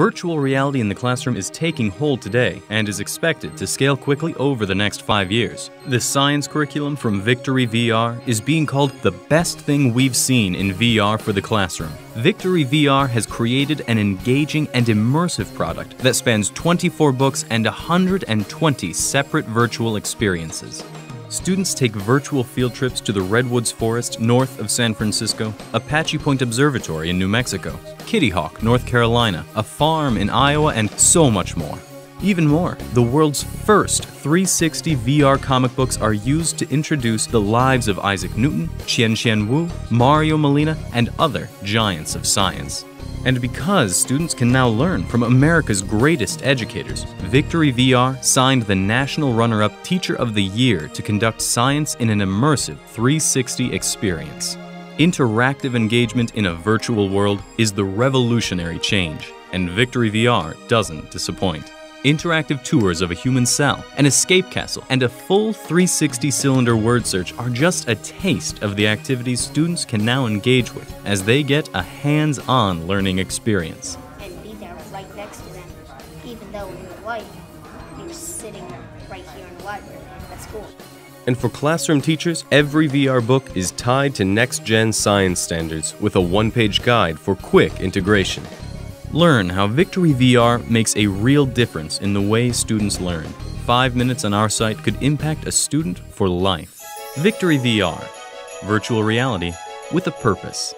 Virtual reality in the classroom is taking hold today and is expected to scale quickly over the next five years. The science curriculum from Victory VR is being called the best thing we've seen in VR for the classroom. Victory VR has created an engaging and immersive product that spans 24 books and 120 separate virtual experiences. Students take virtual field trips to the Redwoods Forest north of San Francisco, Apache Point Observatory in New Mexico, Kitty Hawk, North Carolina, a farm in Iowa, and so much more. Even more, the world's first 360 VR comic books are used to introduce the lives of Isaac Newton, Chien-Shiung Wu, Mario Molina, and other giants of science. And because students can now learn from America's greatest educators, Victory VR signed the national runner up Teacher of the Year to conduct science in an immersive 360 experience. Interactive engagement in a virtual world is the revolutionary change, and Victory VR doesn't disappoint interactive tours of a human cell, an escape castle, and a full 360 cylinder word search are just a taste of the activities students can now engage with as they get a hands on learning experience. And be there right next to them, even though in real life you're sitting right here in the library at school. And for classroom teachers, every VR book is tied to next gen science standards with a one page guide for quick integration. Learn how Victory VR makes a real difference in the way students learn. Five minutes on our site could impact a student for life. Victory VR, virtual reality with a purpose.